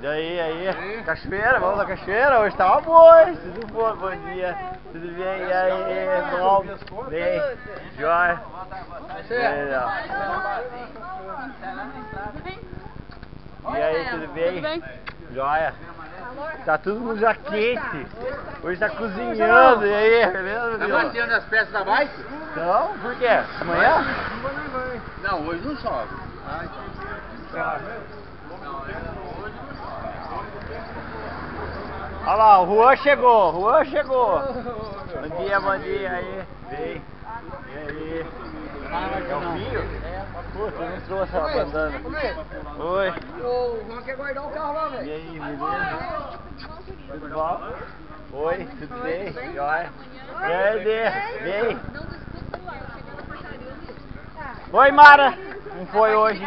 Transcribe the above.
E aí, aí, cachoeira, vamos na cachoeira? Hoje tá uma boa, hein? Tudo bom, bom dia. Tudo bem? E aí, bom? Bem, jóia. Bem, ó. E aí, tudo bem? Jóia. Tá tudo no jaquete. Hoje tá cozinhando. E aí, beleza, Tá maciando as peças da bike? Não, por quê? Amanhã? Não, hoje não chove. Olha lá, o Juan chegou, o Juan chegou. Bom dia, bom dia, aí, vem. E aí? É o filho? Puta, eu não trouxe a bandana. Oi. O Juan quer guardar o carro lá, E aí, beleza? Tudo bom? Oi, tudo bem? Jóia? E aí, Dê? Vem. Oi, Mara. Não foi hoje.